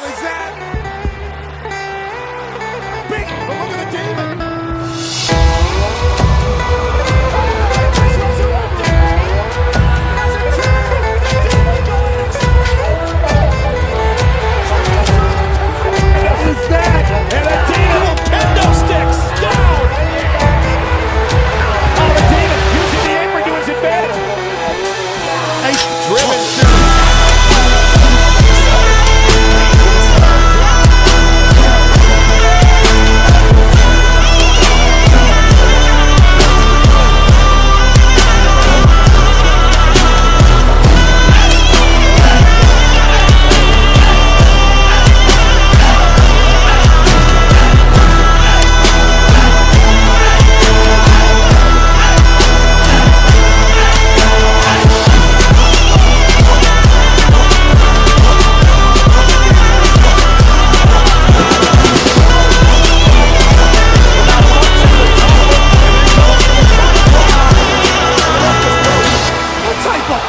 Is that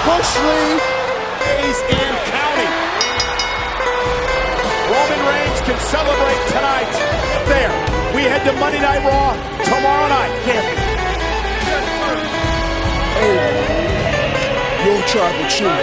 Bush League. Days and counting. Roman Reigns can celebrate tonight. There. We head to Monday Night Raw tomorrow night. Hey, your tribal chief.